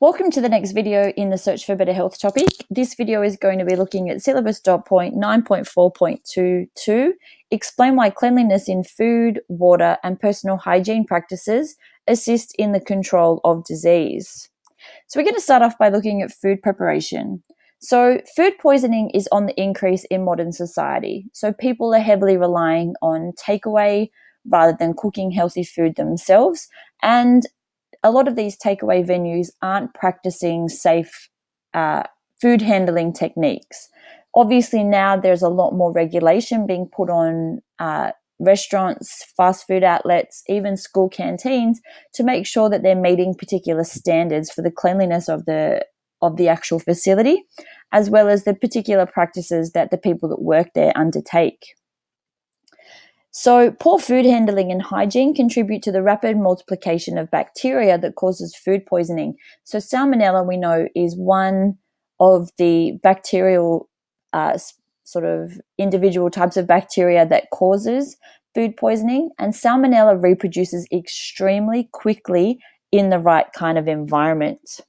Welcome to the next video in the Search for Better Health topic. This video is going to be looking at syllabus dot point 9.4.22, explain why cleanliness in food, water and personal hygiene practices assist in the control of disease. So we're going to start off by looking at food preparation. So food poisoning is on the increase in modern society. So people are heavily relying on takeaway rather than cooking healthy food themselves and a lot of these takeaway venues aren't practicing safe uh, food handling techniques. Obviously, now there's a lot more regulation being put on uh, restaurants, fast food outlets, even school canteens to make sure that they're meeting particular standards for the cleanliness of the of the actual facility, as well as the particular practices that the people that work there undertake. So, poor food handling and hygiene contribute to the rapid multiplication of bacteria that causes food poisoning. So, salmonella, we know, is one of the bacterial uh, sort of individual types of bacteria that causes food poisoning, and salmonella reproduces extremely quickly in the right kind of environment.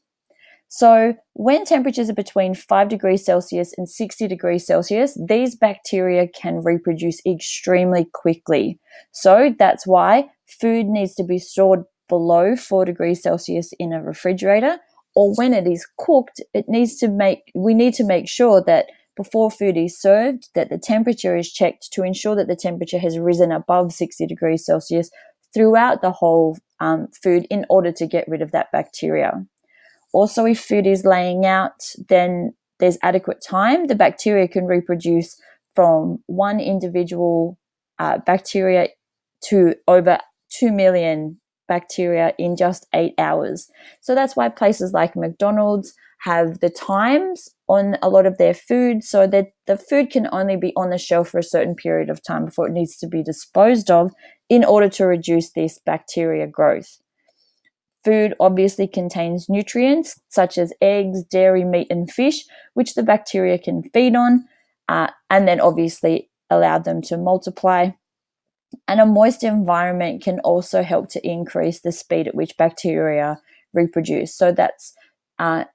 So, when temperatures are between 5 degrees Celsius and 60 degrees Celsius, these bacteria can reproduce extremely quickly. So, that's why food needs to be stored below 4 degrees Celsius in a refrigerator, or when it is cooked, it needs to make we need to make sure that before food is served that the temperature is checked to ensure that the temperature has risen above 60 degrees Celsius throughout the whole um, food in order to get rid of that bacteria. Also, if food is laying out, then there's adequate time. The bacteria can reproduce from one individual uh, bacteria to over 2 million bacteria in just eight hours. So that's why places like McDonald's have the times on a lot of their food so that the food can only be on the shelf for a certain period of time before it needs to be disposed of in order to reduce this bacteria growth. Food obviously contains nutrients such as eggs, dairy, meat, and fish, which the bacteria can feed on, uh, and then obviously allow them to multiply. And a moist environment can also help to increase the speed at which bacteria reproduce. So that's uh,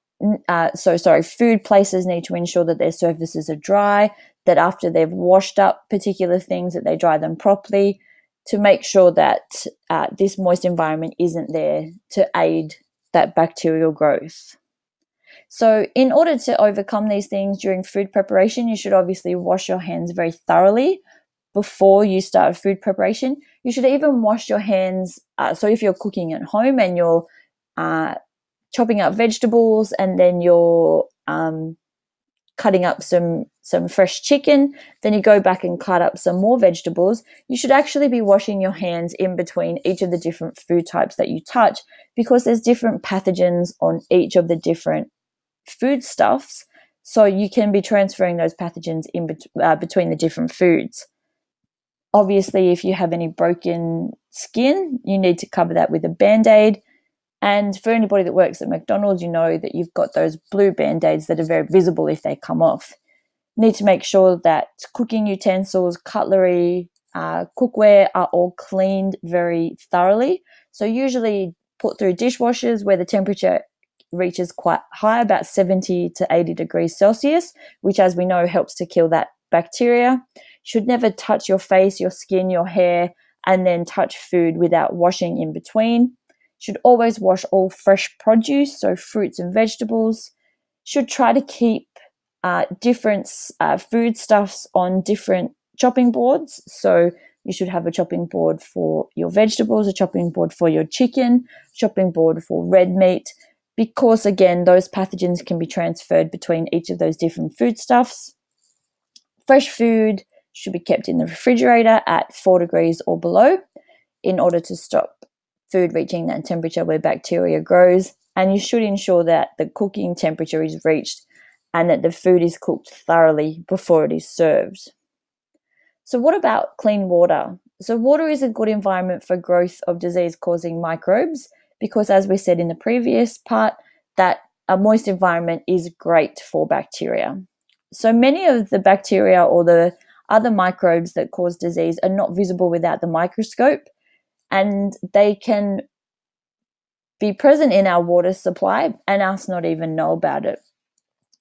uh, so sorry. Food places need to ensure that their surfaces are dry. That after they've washed up particular things, that they dry them properly to make sure that uh, this moist environment isn't there to aid that bacterial growth. So, in order to overcome these things during food preparation, you should obviously wash your hands very thoroughly before you start food preparation. You should even wash your hands. Uh, so, if you're cooking at home and you're uh, chopping up vegetables and then you're um, cutting up some some fresh chicken, then you go back and cut up some more vegetables, you should actually be washing your hands in between each of the different food types that you touch because there's different pathogens on each of the different foodstuffs. So you can be transferring those pathogens in bet- uh, between the different foods. Obviously, if you have any broken skin, you need to cover that with a band aid. And for anybody that works at McDonald's, you know that you've got those blue band aids that are very visible if they come off. need to make sure that cooking utensils, cutlery, uh, cookware are all cleaned very thoroughly. So, usually put through dishwashers where the temperature reaches quite high, about 70 to 80 degrees Celsius, which, as we know, helps to kill that bacteria. Should never touch your face, your skin, your hair, and then touch food without washing in between. Should always wash all fresh produce, so fruits and vegetables. Should try to keep uh, different uh, foodstuffs on different chopping boards. So you should have a chopping board for your vegetables, a chopping board for your chicken, chopping board for red meat, because again, those pathogens can be transferred between each of those different foodstuffs. Fresh food should be kept in the refrigerator at four degrees or below in order to stop food reaching that temperature where bacteria grows. And you should ensure that the cooking temperature is reached and that the food is cooked thoroughly before it is served. So, what about clean water? So, water is a good environment for growth of disease causing microbes because, as we said in the previous part, that a moist environment is great for bacteria. So, many of the bacteria or the other microbes that cause disease are not visible without the microscope, and they can be present in our water supply and us not even know about it.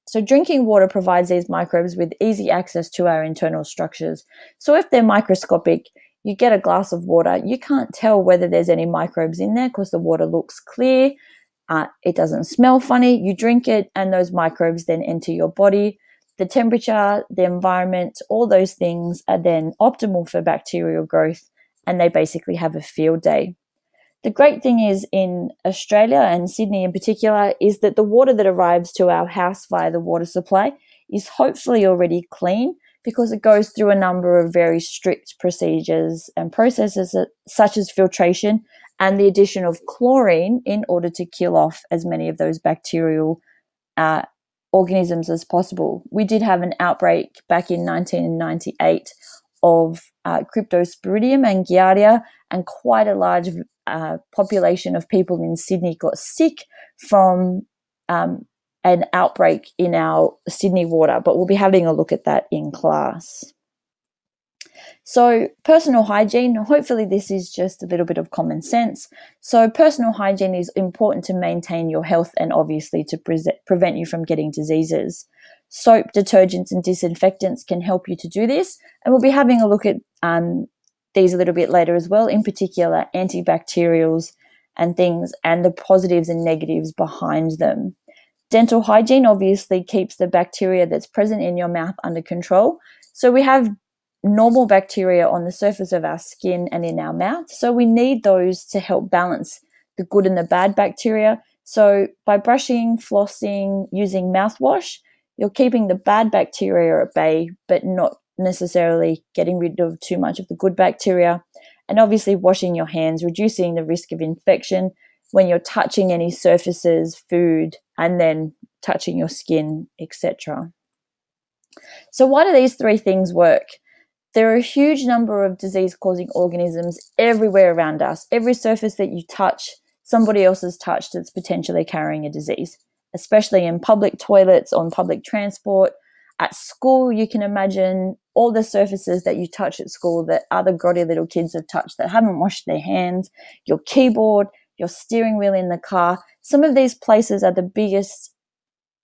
So, drinking water provides these microbes with easy access to our internal structures. So, if they're microscopic, you get a glass of water, you can't tell whether there's any microbes in there because the water looks clear. Uh, it doesn't smell funny. You drink it, and those microbes then enter your body. The temperature, the environment, all those things are then optimal for bacterial growth, and they basically have a field day. The great thing is in Australia and Sydney in particular is that the water that arrives to our house via the water supply is hopefully already clean because it goes through a number of very strict procedures and processes such as filtration and the addition of chlorine in order to kill off as many of those bacterial uh, organisms as possible. We did have an outbreak back in 1998 of uh, Cryptosporidium and Giardia, and quite a large uh, population of people in Sydney got sick from um, an outbreak in our Sydney water, but we'll be having a look at that in class. So, personal hygiene, hopefully, this is just a little bit of common sense. So, personal hygiene is important to maintain your health and obviously to pre- prevent you from getting diseases. Soap, detergents, and disinfectants can help you to do this. And we'll be having a look at um, these a little bit later as well, in particular antibacterials and things and the positives and negatives behind them. Dental hygiene obviously keeps the bacteria that's present in your mouth under control. So we have normal bacteria on the surface of our skin and in our mouth. So we need those to help balance the good and the bad bacteria. So by brushing, flossing, using mouthwash, you're keeping the bad bacteria at bay, but not necessarily getting rid of too much of the good bacteria. And obviously, washing your hands, reducing the risk of infection when you're touching any surfaces, food, and then touching your skin, etc. So, why do these three things work? There are a huge number of disease causing organisms everywhere around us. Every surface that you touch, somebody else has touched that's potentially carrying a disease, especially in public toilets, on public transport, at school, you can imagine all the surfaces that you touch at school that other grotty little kids have touched that haven't washed their hands, your keyboard, your steering wheel in the car. Some of these places are the biggest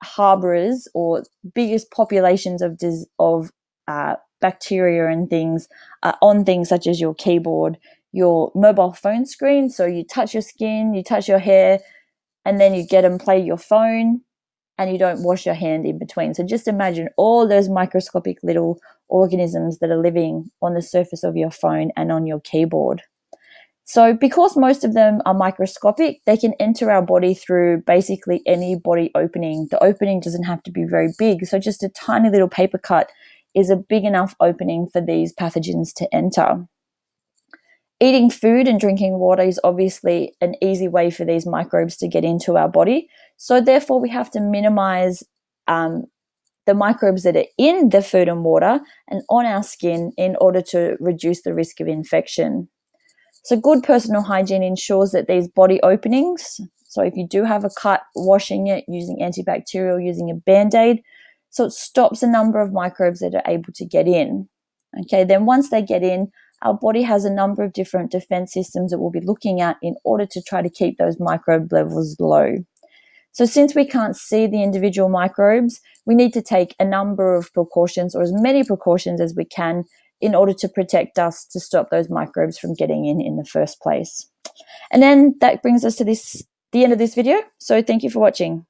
harborers or biggest populations of dis- of uh, bacteria and things uh, on things such as your keyboard, your mobile phone screen. So you touch your skin, you touch your hair, and then you get and play your phone and you don't wash your hand in between. So just imagine all those microscopic little organisms that are living on the surface of your phone and on your keyboard. So, because most of them are microscopic, they can enter our body through basically any body opening. The opening doesn't have to be very big. So, just a tiny little paper cut is a big enough opening for these pathogens to enter. Eating food and drinking water is obviously an easy way for these microbes to get into our body. So, therefore, we have to minimize um, the microbes that are in the food and water and on our skin in order to reduce the risk of infection. So, good personal hygiene ensures that these body openings, so if you do have a cut, washing it using antibacterial, using a band aid, so it stops a number of microbes that are able to get in. Okay, then once they get in, our body has a number of different defense systems that we'll be looking at in order to try to keep those microbe levels low. So, since we can't see the individual microbes, we need to take a number of precautions or as many precautions as we can in order to protect us to stop those microbes from getting in in the first place. And then that brings us to this the end of this video. So, thank you for watching.